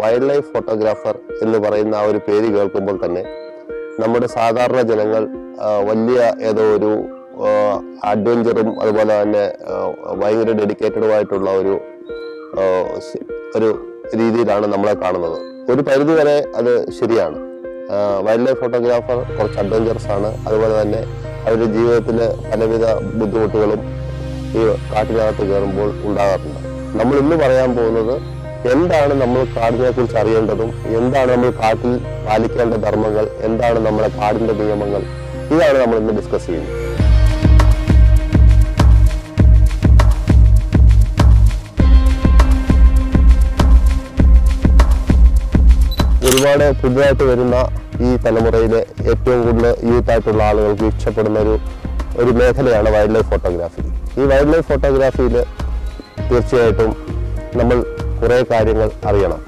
Wild life photographer എന്ന് പറയുന്ന ആ ഒരു പേര് കേൾക്കുമ്പോൾ തന്നെ നമ്മുടെ സാധാരണ ജനങ്ങൾ വലിയ ഏതോ ഒരു അഡ്വഞ്ചറും അതുപോലെ തന്നെ ഭയങ്കര ഡെഡിക്കേറ്റഡുമായിട്ടുള്ള ഒരു ഒരു രീതിയിലാണ് നമ്മളെ കാണുന്നത്. ഒരു പരിധി വരെ അത് ശരിയാണ്. വൈൽഡ് ലൈഫ് ഫോട്ടോഗ്രാഫർ കുറച്ച് അഡ്വഞ്ചറസ് ആണ്. അതുപോലെ തന്നെ അവരുടെ ജീവിതത്തിൽ പലവിധ ബുദ്ധിമുട്ടുകളും ഈ കാട്ടിനകത്ത് കയറുമ്പോൾ ഉണ്ടാകാറുണ്ട്. നമ്മൾ ഇന്ന് പറയാൻ പോകുന്നത് എന്താണ് നമ്മൾ കാടിനെ കുറിച്ച് അറിയേണ്ടതും? എന്താണ് നമ്മൾ കാട്ടിൽ പാലിക്കേണ്ട ധർമ്മങ്ങൾ? എന്താണ് നമ്മുടെ കാടിന്റെ നിയമങ്ങൾ? ഇതാണ് നമ്മൾ ഇന്ന് ഡിസ്കസ് ചെയ്യുന്നത്. ഒരുപാട് പുതുതായിട്ട് വരുന്ന ഈ തലമുറയിലെ ഏറ്റവും കൂടുതൽ യൂത്ത് ആയിട്ടുള്ള ആളുകൾക്ക് ഇഷ്ടപ്പെടുന്ന ഒരു ഒരു മേഖലയാണ് വൈൽഡ് ലൈഫ് ഫോട്ടോഗ്രാഫി ഈ വൈൽഡ് ലൈഫ് ഫോട്ടോഗ്രാഫിയിൽ തീർച്ചയായിട്ടും നമ്മൾ കുറേ കാര്യങ്ങൾ അറിയണം.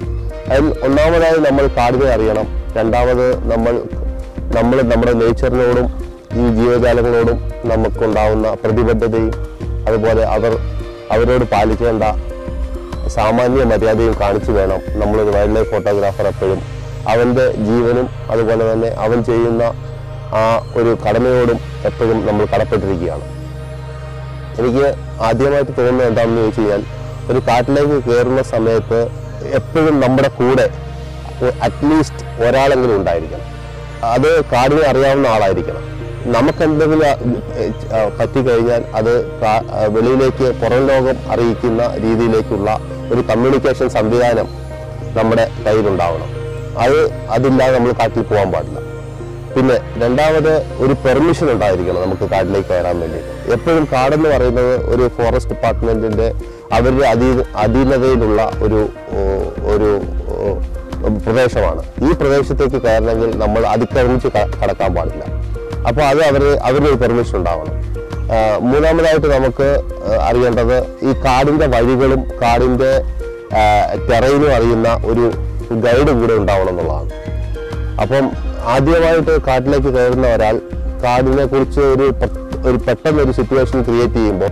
അതിൽ ഒന്നാമതായി നമ്മൾ കാടിനെ അറിയണം. രണ്ടാമത് നമ്മൾ നമ്മൾ നമ്മുടെ നേച്ചറിനോടും ഈ ജീവജാലങ്ങളോടും നമുക്കുണ്ടാവുന്ന പ്രതിബദ്ധതയും അതുപോലെ അവർ അവരോട് പാലിക്കേണ്ട സാമാന്യ മര്യാദയും കാണിച്ചു വേണം. നമ്മളൊരു വൈൽഡ് ലൈഫ് ഫോട്ടോഗ്രാഫർ എപ്പോഴും. അവന്റെ ജീവനും അതുപോലെ തന്നെ അവൻ ചെയ്യുന്ന ആ ഒരു കടമയോടും എപ്പോഴും നമ്മൾ കടപ്പെട്ടിരിക്കുകയാണ്. എനിക്ക് ആദ്യമായിട്ട് തോന്നുന്നത് എന്താണെന്ന് ചോദിച്ചു കഴിഞ്ഞാൽ ഒരു കാട്ടിലേക്ക് കയറുന്ന സമയത്ത് എപ്പോഴും നമ്മുടെ കൂടെ അറ്റ്ലീസ്റ്റ് ഒരാളെങ്കിലും ഉണ്ടായിരിക്കണം. അത് കാടിനെ അറിയാവുന്ന ആളായിരിക്കണം. നമുക്ക് എന്തെങ്കിലും ആ, പറ്റിക്കഴിഞ്ഞാൽ അത് വെളിയിലേക്ക് പുറം ലോകം അറിയിക്കുന്ന രീതിയിലേക്കുള്ള ഒരു കമ്മ്യൂണിക്കേഷൻ സംവിധാനം നമ്മുടെ കയ്യിലുണ്ടാവണം. അത് അതില്ലാതെ നമ്മൾ കാട്ടിൽ പോകാൻ പാടില്ല. പിന്നെ രണ്ടാമത് ഒരു പെർമിഷൻ ഉണ്ടായിരിക്കണം നമുക്ക് കാട്ടിലേക്ക് കയറാൻ വേണ്ടി. എപ്പോഴും കാടെന്ന് പറയുന്നത് ഒരു ഫോറസ്റ്റ് ഡിപ്പാർട്ട്മെന്റിന്റെ അവരുടെ അധീ അധീനതയിലുള്ള ഒരു ഒരു പ്രദേശമാണ്. ഈ പ്രദേശത്തേക്ക് കയറണമെങ്കിൽ നമ്മൾ അതിക്രമിച്ച് കടക്കാൻ പാടില്ല. അപ്പോൾ അത് അവർ അവരുടെ ഒരു പെർമിഷൻ ഉണ്ടാവണം. മൂന്നാമതായിട്ട് നമുക്ക് അറിയേണ്ടത് ഈ കാടിന്റെ വഴികളും കാടിന്റെ ടെറൈനും അറിയുന്ന ഒരു ഗൈഡ് കൂടെ ഉണ്ടാവണം എന്നുള്ളതാണ്. അപ്പം ആദ്യമായിട്ട് കാട്ടിലേക്ക് കയറുന്ന ഒരാൾ കാടിനെ കുറിച്ച് ഒരു ഒരു പെട്ടെന്ന് ഒരു സിറ്റുവേഷൻ ക്രിയേറ്റ് ചെയ്യുമ്പോൾ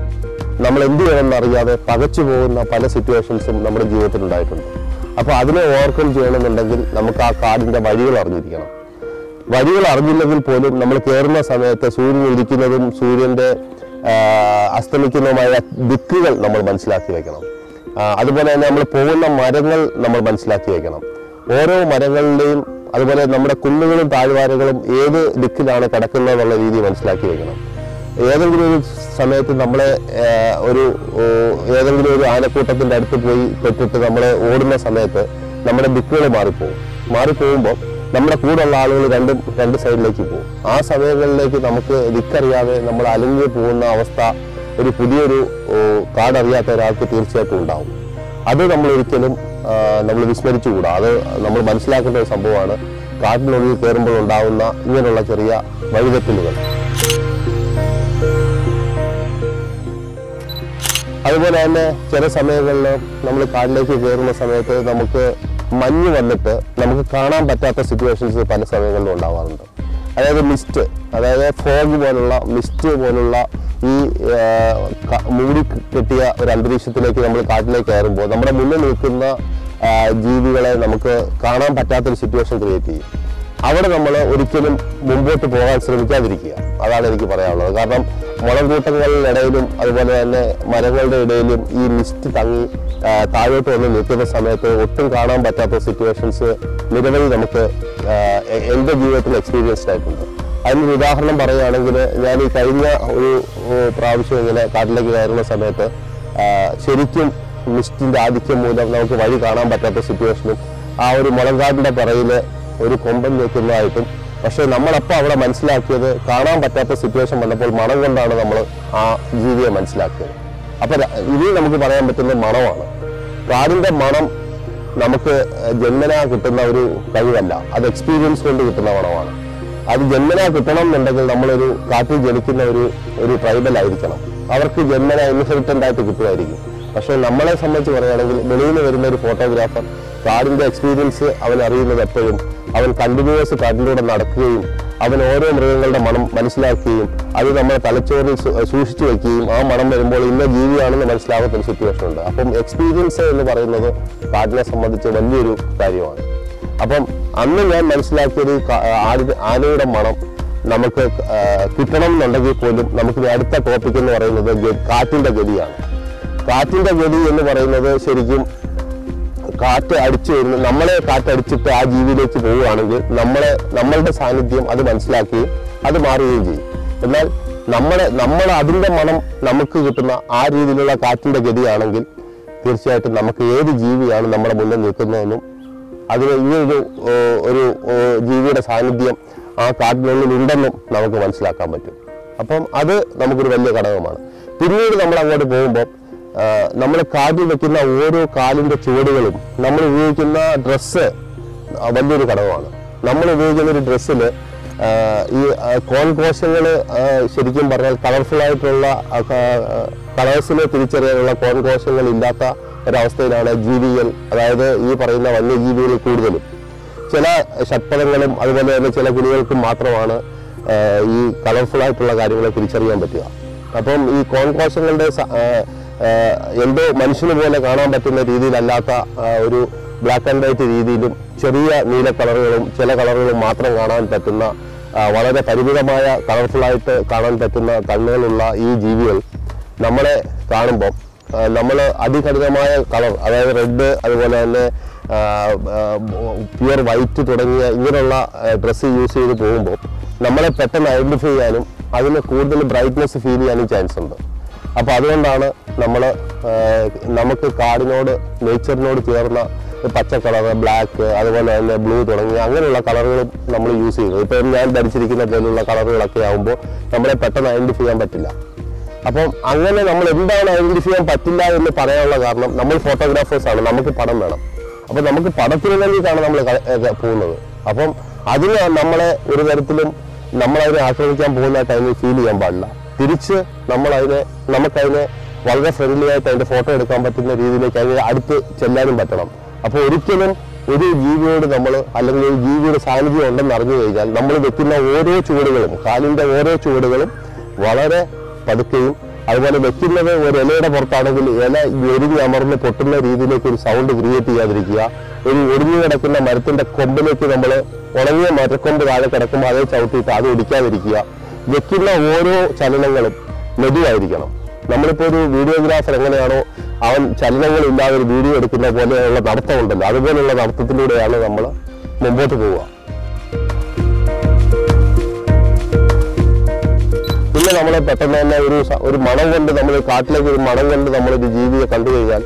നമ്മൾ എന്ത് ചെയ്യണമെന്ന് അറിയാതെ പകച്ചു പോകുന്ന പല സിറ്റുവേഷൻസും നമ്മുടെ ജീവിതത്തിൽ ഉണ്ടായിട്ടുണ്ട്. അപ്പോൾ അതിനെ ഓവർകം ചെയ്യണമെന്നുണ്ടെങ്കിൽ നമുക്ക് ആ കാടിന്റെ വഴികൾ അറിഞ്ഞിരിക്കണം. വഴികൾ അറിഞ്ഞില്ലെങ്കിൽ പോലും നമ്മൾ കയറുന്ന സമയത്ത് സൂര്യൻ ഉദിക്കുന്നതും സൂര്യന്റെ ആ, അസ്തമിക്കുന്നതുമായ ദിക്കുകൾ നമ്മൾ മനസ്സിലാക്കി വെക്കണം. അതുപോലെ തന്നെ നമ്മൾ പോകുന്ന മരങ്ങൾ നമ്മൾ മനസ്സിലാക്കി വെക്കണം. ഓരോ മരങ്ങളുടെയും അതുപോലെ നമ്മുടെ കുന്നുകളും താഴ്വാരകളും ഏത് ദിക്കിലാണ് കിടക്കുന്നത് എന്നുള്ള രീതി മനസ്സിലാക്കി വെക്കണം. ഏതെങ്കിലും ഒരു സമയത്ത് നമ്മളെ ഒരു ഏതെങ്കിലും ഒരു ആനക്കൂട്ടത്തിന്റെ അടുത്ത് പോയി പെട്ടിട്ട് നമ്മളെ ഓടുന്ന സമയത്ത് നമ്മുടെ ദിക്കുകൾ മാറിപ്പോകും. മാറിപ്പോകുമ്പോൾ നമ്മുടെ കൂടെയുള്ള ആളുകൾ രണ്ടും രണ്ട് സൈഡിലേക്ക് പോകും. ആ സമയങ്ങളിലേക്ക് നമുക്ക് ദിക്കറിയാതെ നമ്മൾ അലങ്ങി പോകുന്ന അവസ്ഥ ഒരു പുതിയൊരു കാടറിയാത്ത ഒരാൾക്ക് തീർച്ചയായിട്ടും ഉണ്ടാവും. അത് നമ്മൾ ഒരിക്കലും നമ്മൾ വിസ്മരിച്ചുകൂടാ. അത് നമ്മൾ മനസ്സിലാക്കേണ്ട ഒരു സംഭവമാണ്. കാട്ടിനുള്ളിൽ കയറുമ്പോൾ ഉണ്ടാകുന്ന ഇങ്ങനെയുള്ള ചെറിയ വഴിതെറ്റലുകൾ അതുപോലെ തന്നെ ചില സമയങ്ങളിൽ നമ്മൾ കാട്ടിലേക്ക് കയറുന്ന സമയത്ത് നമുക്ക് മഞ്ഞ് വന്നിട്ട് നമുക്ക് കാണാൻ പറ്റാത്ത സിറ്റുവേഷൻസ് പല സമയങ്ങളിലും ഉണ്ടാവാറുണ്ട്. അതായത് മിസ്റ്റ് അതായത് ഫോഗ് പോലുള്ള മിസ്റ്റ് പോലുള്ള ഈ മൂടി കെട്ടിയ ഒരു അന്തരീക്ഷത്തിലേക്ക് നമ്മൾ കാട്ടിലേക്ക് കയറുമ്പോൾ നമ്മുടെ മുന്നിൽ നിൽക്കുന്ന ജീവികളെ നമുക്ക് കാണാൻ പറ്റാത്തൊരു സിറ്റുവേഷൻ ക്രിയേറ്റ് ചെയ്യും. അവിടെ നമ്മൾ ഒരിക്കലും മുമ്പോട്ട് പോകാൻ ശ്രമിക്കാതിരിക്കുക. അതാണ് എനിക്ക് പറയാനുള്ളത്. കാരണം മുളകൂട്ടങ്ങളിലിടയിലും അതുപോലെ തന്നെ മരങ്ങളുടെ ഇടയിലും ഈ മിസ്റ്റ് തങ്ങി താഴോട്ട് വന്ന് നിൽക്കുന്ന സമയത്ത് ഒട്ടും കാണാൻ പറ്റാത്ത സിറ്റുവേഷൻസ് നിരവധി നമുക്ക് എന്റെ ജീവിതത്തിൽ എക്സ്പീരിയൻസ്ഡ് ആയിട്ടുണ്ട്. അതിനൊരു ഉദാഹരണം പറയുകയാണെങ്കിൽ ഞാൻ ഈ കഴിഞ്ഞ ഒരു പ്രാവശ്യം ഇങ്ങനെ കാട്ടിലേക്ക് കയറുന്ന സമയത്ത് ശരിക്കും മിസ്റ്റിന്റെ ആധിക്യം മൂലം നമുക്ക് വഴി കാണാൻ പറ്റാത്ത സിറ്റുവേഷനും ആ ഒരു മുളങ്കാടിന്റെ പിറയിൽ ഒരു കൊമ്പൻ നിൽക്കുന്നതായിട്ടും പക്ഷെ നമ്മളപ്പോൾ അവിടെ മനസ്സിലാക്കിയത് കാണാൻ പറ്റാത്ത സിറ്റുവേഷൻ വന്നപ്പോൾ മണം കൊണ്ടാണ് നമ്മൾ ആ ജീവിയെ മനസ്സിലാക്കിയത്. അപ്പൊ ഇനി നമുക്ക് പറയാൻ പറ്റുന്ന മണമാണ്. കാടിന്റെ മണം നമുക്ക് ജന്മന കിട്ടുന്ന ഒരു കഴിവല്ല. അത് എക്സ്പീരിയൻസ് കൊണ്ട് കിട്ടുന്ന മണമാണ്. അത് ജന്മന കിട്ടണം എന്നുണ്ടെങ്കിൽ നമ്മളൊരു കാട്ടിൽ ജനിക്കുന്ന ഒരു ഒരു ട്രൈബൽ ആയിരിക്കണം. അവർക്ക് ജന്മന ഇൻഹെറിറ്റന്റ് ആയിട്ട് കിട്ടുമായിരിക്കും. പക്ഷേ നമ്മളെ സംബന്ധിച്ച് പറയുകയാണെങ്കിൽ വെളിയിൽ നിന്ന് വരുന്ന ഒരു ഫോട്ടോഗ്രാഫർ കാടിന്റെ എക്സ്പീരിയൻസ് അവൻ അറിയുന്നത് എപ്പോഴും അവൻ കണ്ടിന്യൂസ് കാട്ടിലൂടെ നടക്കുകയും അവൻ ഓരോ മൃഗങ്ങളുടെ മണം മനസ്സിലാക്കുകയും അത് നമ്മുടെ തലച്ചോറിൽ സൂക്ഷിച്ചു വയ്ക്കുകയും ആ മണം വരുമ്പോൾ ഇന്ന ജീവിയാണെന്ന് മനസ്സിലാകുന്ന ഒരു സിറ്റുവേഷൻ ഉണ്ട്. അപ്പം എക്സ്പീരിയൻസ് എന്ന് പറയുന്നത് കാട്ടിനെ സംബന്ധിച്ച് വലിയൊരു കാര്യമാണ്. അപ്പം അന്ന് ഞാൻ മനസ്സിലാക്കിയത് ആനയുടെ മണം നമുക്ക് കിട്ടണം എന്നുണ്ടെങ്കിൽ പോലും നമുക്ക് അടുത്ത ടോപ്പിക് എന്ന് പറയുന്നത് കാറ്റിന്റെ ഗതിയാണ്. കാറ്റിന്റെ ഗതി എന്ന് പറയുന്നത് ശരിക്കും കാറ്റ് അടിച്ചു വരുന്ന നമ്മളെ കാറ്റടിച്ചിട്ട് ആ ജീവിയിലേക്ക് പോവുകയാണെങ്കിൽ നമ്മളെ നമ്മളുടെ സാന്നിധ്യം അത് മനസ്സിലാക്കുകയും അത് മാറുകയും ചെയ്യും. എന്നാൽ നമ്മളെ നമ്മൾ അതിന്റെ മണം നമുക്ക് കിട്ടുന്ന ആ രീതിയിലുള്ള കാറ്റിന്റെ ഗതിയാണെങ്കിൽ തീർച്ചയായിട്ടും നമുക്ക് ഏത് ജീവിയാണ് നമ്മുടെ മുന്നിൽ നിൽക്കുന്നതെന്നും അതിന് ഈ ഒരു ഒരു ജീവിയുടെ സാന്നിധ്യം ആ കാട്ടിനുള്ളിൽ ഉണ്ടെന്നും നമുക്ക് മനസ്സിലാക്കാൻ പറ്റും. അപ്പം അത് നമുക്കൊരു വലിയ ഘടകമാണ്. പിന്നീട് നമ്മൾ അങ്ങോട്ട് പോകുമ്പോൾ നമ്മൾ കാട്ടിൽ വെക്കുന്ന ഓരോ കാലിന്റെ ചുവടുകളും നമ്മൾ ഉപയോഗിക്കുന്ന ഡ്രസ്സ് വലിയൊരു ഘടകമാണ്. നമ്മൾ ഉപയോഗിക്കുന്ന ഒരു ഡ്രസ്സിൽ ഈ കോൺ കോശങ്ങൾ ശരിക്കും പറഞ്ഞാൽ കളർഫുൾ ആയിട്ടുള്ള കളേഴ്സിനെ തിരിച്ചറിയാനുള്ള കോൺ കോശങ്ങൾ ഇല്ലാത്ത ഒരവസ്ഥയിലാണ് ജീവികൾ അതായത് ഈ പറയുന്ന വന്യജീവികൾ കൂടുതലും. ചില ഷട്ടലങ്ങളും അതുപോലെ തന്നെ ചില കിളികൾക്കും മാത്രമാണ് ഈ കളർഫുൾ ആയിട്ടുള്ള കാര്യങ്ങളെ തിരിച്ചറിയാൻ പറ്റുക. അപ്പം ഈ കോൺകോശങ്ങളുടെ എന്തോ മനുഷ്യന് പോലെ കാണാൻ പറ്റുന്ന രീതിയിലല്ലാത്ത ഒരു ബ്ലാക്ക് ആൻഡ് വൈറ്റ് രീതിയിലും ചെറിയ നീല കളറുകളും ചില കളറുകളും മാത്രം കാണാൻ പറ്റുന്ന വളരെ പരിമിതമായ കളർഫുള്ളായിട്ട് കാണാൻ പറ്റുന്ന കണ്ണുകളുള്ള ഈ ജീവികൾ നമ്മളെ കാണുമ്പോൾ നമ്മൾ അതികഠിനമായ കളർ അതായത് റെഡ് അതുപോലെ തന്നെ പ്യുവർ വൈറ്റ് തുടങ്ങിയ ഇങ്ങനെയുള്ള ഡ്രസ്സ് യൂസ് ചെയ്ത് പോകുമ്പോൾ നമ്മളെ പെട്ടെന്ന് ഐഡന്റിഫൈ ചെയ്യാനും അതിന് കൂടുതൽ ബ്രൈറ്റ്നെസ് ഫീൽ ചെയ്യാനും ചാൻസ് ഉണ്ട്. അപ്പോൾ അതുകൊണ്ടാണ് നമ്മൾ നമുക്ക് കാടിനോട് നേച്ചറിനോട് ചേർന്ന പച്ച കളർ ബ്ലാക്ക് അതുപോലെ തന്നെ ബ്ലൂ തുടങ്ങിയ അങ്ങനെയുള്ള കളറുകൾ നമ്മൾ യൂസ് ചെയ്യുന്നത് ഇപ്പം ഞാൻ ധരിച്ചിരിക്കുന്ന പോലുള്ള കളറുകളൊക്കെ ആകുമ്പോൾ നമ്മളെ പെട്ടെന്ന് ഐഡന്റിഫൈ ചെയ്യാൻ പറ്റില്ല. അപ്പം അങ്ങനെ നമ്മൾ എന്താണ് ഐഡന്റിഫൈ ചെയ്യാൻ പറ്റില്ല എന്ന് പറയാനുള്ള കാരണം നമ്മൾ ഫോട്ടോഗ്രാഫേഴ്സ് ആണ്. നമുക്ക് പടം വേണം. അപ്പം നമുക്ക് പടത്തിന് വേണ്ടിയിട്ടാണ് നമ്മൾ പോകുന്നത്. അപ്പം അതിന് നമ്മളെ ഒരു തരത്തിലും നമ്മളതിനെ ആക്രമിക്കാൻ പോകുന്ന ടൈമിൽ ഫീൽ ചെയ്യാൻ പാടില്ല. തിരിച്ച് നമ്മളതിനെ നമുക്കതിനെ വളരെ ഫ്രണ്ട്ലി ആയിട്ട് അതിന്റെ ഫോട്ടോ എടുക്കാൻ പറ്റുന്ന രീതിയിലേക്ക് അതിന് അടുത്ത് ചെല്ലാനും പറ്റണം. അപ്പോൾ ഒരിക്കലും ഒരു ജീവിയോട് നമ്മൾ അല്ലെങ്കിൽ ഒരു ജീവിയുടെ സാന്നിധ്യം ഉണ്ടെന്ന് അറിഞ്ഞു കഴിഞ്ഞാൽ നമ്മൾ വെക്കുന്ന ഓരോ ചുവടുകളും കാലിന്റെ ഓരോ ചുവടുകളും വളരെ പതുക്കെയും അതുപോലെ വെക്കുന്നത് ഒരു ഇലയുടെ പുറത്താണെങ്കിൽ ഇല എരിഞ്ഞ് അമർന്ന് പൊട്ടുന്ന രീതിയിലേക്ക് ഒരു സൗണ്ട് ക്രിയേറ്റ് ചെയ്യാതിരിക്കുക. ഒരു ഒടിഞ്ഞു കിടക്കുന്ന മരത്തിന്റെ കൊമ്പിലേക്ക് നമ്മൾ ഉണങ്ങിയ മരക്കൊമ്പ് താഴെ കിടക്കുമ്പോൾ അതേ ചവിട്ടിയിട്ട് അത് ഒടിക്കാതിരിക്കുക. വെക്കുന്ന ഓരോ ചലനങ്ങളും മെതുവായിരിക്കണം നമ്മളിപ്പോൾ ഒരു വീഡിയോഗ്രാഫർ എങ്ങനെയാണോ അവൻ ചലനങ്ങളില്ലാതെ ഒരു വീഡിയോ എടുക്കുന്ന പോലെയുള്ള നടത്തമുണ്ടല്ലോ. അതുപോലെയുള്ള നടത്തത്തിലൂടെയാണ് നമ്മൾ മുമ്പോട്ട് പോവുക. പിന്നെ നമ്മൾ പെട്ടെന്ന് തന്നെ ഒരു ഒരു മണം കൊണ്ട് നമ്മൾ കാട്ടിലേക്ക് ഒരു മണം കൊണ്ട് നമ്മളൊരു ജീവിയെ കണ്ടു കഴിഞ്ഞാൽ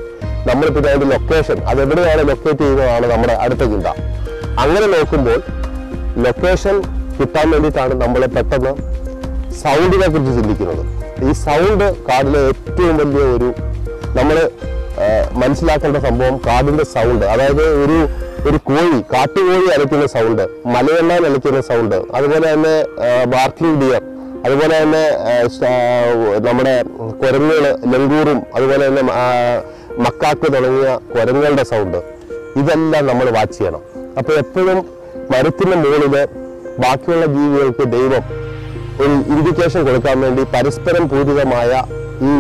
നമ്മൾ പിന്നെ അതിന്റെ ലൊക്കേഷൻ അതെവിടെയാണ് ലൊക്കേറ്റ് ചെയ്യുന്നതാണ് നമ്മുടെ അടുത്ത ചിന്ത. അങ്ങനെ നോക്കുമ്പോൾ ലൊക്കേഷൻ കിട്ടാൻ വേണ്ടിയിട്ടാണ് നമ്മളെ പെട്ടെന്ന് സൗണ്ടിനെ കുറിച്ച് ചിന്തിക്കുന്നത്. ഈ സൗണ്ട് കാടിലെ ഏറ്റവും വലിയ ഒരു നമ്മൾ മനസ്സിലാക്കേണ്ട സംഭവം കാടിന്റെ സൗണ്ട്. അതായത് ഒരു ഒരു കോഴി കാട്ടുകോഴി അലയ്ക്കുന്ന സൗണ്ട് മലയെണ്ണാൻ അലയ്ക്കുന്ന സൗണ്ട് അതുപോലെ തന്നെ ബാർക്കിംഗ് ഡിയർ അതുപോലെ തന്നെ നമ്മുടെ കുരങ്ങുകൾ ലങ്കൂറും അതുപോലെ തന്നെ മക്കാക്ക് തുടങ്ങിയ കുരങ്ങുകളുടെ സൗണ്ട്. ഇതെല്ലാം നമ്മൾ വാച്ച് ചെയ്യണം. അപ്പോൾ എപ്പോഴും മരത്തിന്റെ മുകളിൽ ബാക്കിയുള്ള ജീവികൾക്ക് ദൈവം ഒരു ഇൻഡിക്കേഷൻ കൊടുക്കാൻ വേണ്ടി പരസ്പരം പൂരിതമായ ഈ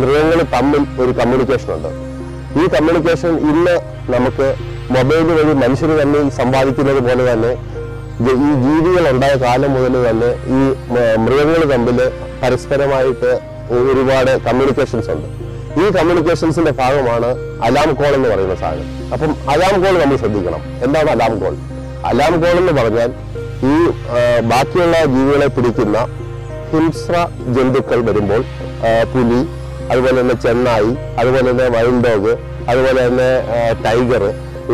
മൃഗങ്ങൾ തമ്മിൽ ഒരു കമ്മ്യൂണിക്കേഷൻ ഉണ്ട്. ഈ കമ്മ്യൂണിക്കേഷൻ ഇന്ന് നമുക്ക് മൊബൈൽ വഴി മനുഷ്യർ തമ്മിൽ സമ്പാദിക്കുന്നത് പോലെ തന്നെ ഈ ജീവികൾ ഉണ്ടായ കാലം മുതൽ തന്നെ ഈ മൃഗങ്ങൾ തമ്മിൽ പരസ്പരമായിട്ട് ഒരുപാട് കമ്മ്യൂണിക്കേഷൻസ് ഉണ്ട്. ഈ കമ്മ്യൂണിക്കേഷൻസിന്റെ ഭാഗമാണ് അലാം കോൾ എന്ന് പറയുന്ന സാധനം. അപ്പം അലാം കോൾ നമ്മൾ ശ്രദ്ധിക്കണം. എന്താണ് അലാം കോൾ അലാം കോൾ എന്ന് പറഞ്ഞാൽ ഈ ബാക്കിയുള്ള ജീവികളെ പിടിക്കുന്ന ഹിംസ്ര ജന്തുക്കൾ വരുമ്പോൾ പുലി അതുപോലെ തന്നെ ചെന്നായി അതുപോലെ തന്നെ വൈൽഡ് ഡോഗ് അതുപോലെ തന്നെ ടൈഗർ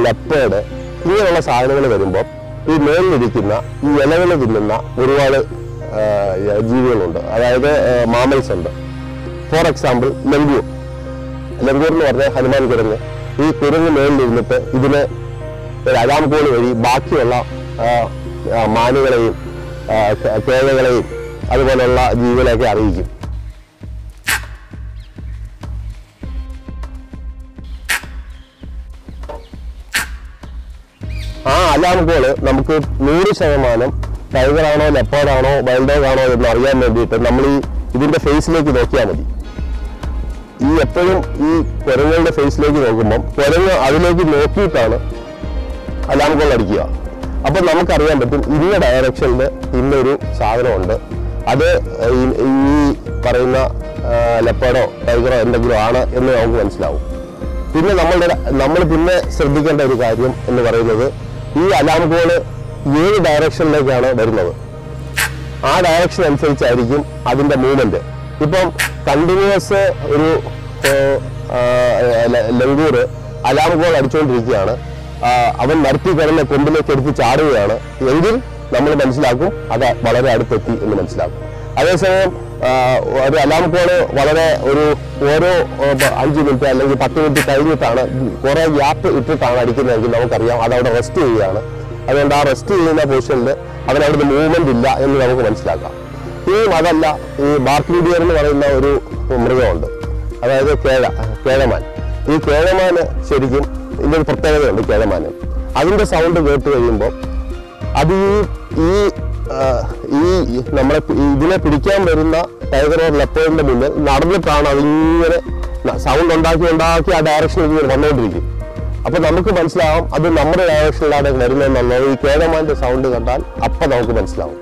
ലെപ്പേഡ് ഇങ്ങനെയുള്ള സാധനങ്ങൾ വരുമ്പോൾ ഈ മേളിലിരിക്കുന്ന ഈ ഇലകൾ തിന്നുന്ന ഒരുപാട് ജീവികളുണ്ട്. അതായത് മാമൽസ് ഉണ്ട് ഫോർ എക്സാമ്പിൾ ലങ്കൂർ ലങ്കൂർ എന്ന് പറഞ്ഞാൽ ഹനുമാൻ കുരങ്ങ്. ഈ കുരങ്ങ് മേളിലിരുന്നിട്ട് ഇതിനെ ഒരു അലാം കോൾ വഴി ബാക്കിയുള്ള മാനുകളെയും ആ, കേ- കേഴകളെയും അതുപോലെയുള്ള ജീവികളെയൊക്കെ അറിയിക്കും. ആ അലാം നമുക്ക് നൂറ് ശതമാനം ടൈഗറാണോ ആണോ വൈൽഡ് ഡോഗ് ആണോ എന്ന് അറിയാൻ വേണ്ടിയിട്ട് നമ്മൾ ഈ ഇതിന്റെ ഫേസിലേക്ക് നോക്കിയാൽ മതി. ഈ എപ്പോഴും ഈ കുരങ്ങുകളുടെ ഫേസിലേക്ക് നോക്കുമ്പം കുരങ്ങ് അതിലേക്ക് നോക്കിയിട്ടാണ് അലാം അടിക്കുക അപ്പൊ നമുക്കറിയാൻ പറ്റും ഇന്ന ഡയറക്ഷനിൽ ഇന്നൊരു സാധനമുണ്ട്. അത് ഈ പറയുന്ന ലെപ്പേഡോ ടൈഗറോ എന്തെങ്കിലും ആണ് എന്ന് നമുക്ക് മനസ്സിലാവും. പിന്നെ നമ്മളുടെ നമ്മൾ പിന്നെ ശ്രദ്ധിക്കേണ്ട ഒരു കാര്യം എന്ന് പറയുന്നത് ഈ അലാം കോൾ ഏത് ഡയറക്ഷനിലേക്കാണ് വരുന്നത്. ആ ഡയറക്ഷൻ അനുസരിച്ചായിരിക്കും അതിന്റെ മൂവ്മെന്റ് ഇപ്പം കണ്ടിന്യൂസ് ഒരു ലങ്കൂർ അലാം കോൾ അടിച്ചുകൊണ്ടിരിക്കുകയാണ് അവൻ മരത്തി കിടന്ന കൊമ്പിലേക്ക് എടുത്ത് ചാടുകയാണ്. എങ്കിൽ നമ്മൾ മനസ്സിലാക്കും അത് വളരെ അടുത്തെത്തി എന്ന് മനസ്സിലാക്കും. അതേസമയം ഒരു അലാം കോൾ വളരെ ഒരു ഓരോ അഞ്ച് മിനിറ്റ് അല്ലെങ്കിൽ പത്ത് മിനിറ്റ് കഴിഞ്ഞിട്ടാണ് കുറേ ഗ്യാപ്പ് ഇട്ടിട്ടാണ് അടിക്കുന്നതെങ്കിൽ നമുക്കറിയാം അത് അവിടെ റെസ്റ്റ് ചെയ്യുകയാണ്. അതുകൊണ്ട് ആ റെസ്റ്റ് ചെയ്യുന്ന പൊസിഷനിൽ അവനവിടുന്ന് മൂവ്മെന്റ് ഇല്ല എന്ന് നമുക്ക് മനസ്സിലാക്കാം. ഇനിയും അതല്ല ഈ ബാർക്ലീഡിയർ എന്ന് പറയുന്ന ഒരു മൃഗമുണ്ട്. അതായത് കേഴ കേഴമാൻ. ഈ കേഴമാന് ശരിക്കും ഇതിന്റെ ഒരു പ്രത്യേകതയുണ്ട് കേഴമാന് അതിന്റെ സൗണ്ട് കേട്ട് കഴിയുമ്പോൾ അത് ഈ ഈ നമ്മളെ ഇതിനെ പിടിക്കാൻ വരുന്ന ടൈഗറോ ലെപ്പോറിന്റെ മുന്നിൽ നടന്നിട്ടാണ് അതിങ്ങനെ സൗണ്ട് ഉണ്ടാക്കി ഉണ്ടാക്കി ആ ഡയറക്ഷനിൽ ഇങ്ങനെ വന്നുകൊണ്ടിരിക്കും. അപ്പോൾ നമുക്ക് മനസ്സിലാവും അത് നമ്മുടെ ഡയറക്ഷനിലാണ് വരുന്നതെന്നുള്ളത്. ഈ കേഴമാന്റെ സൗണ്ട് കണ്ടാൽ അപ്പം നമുക്ക് മനസ്സിലാവും.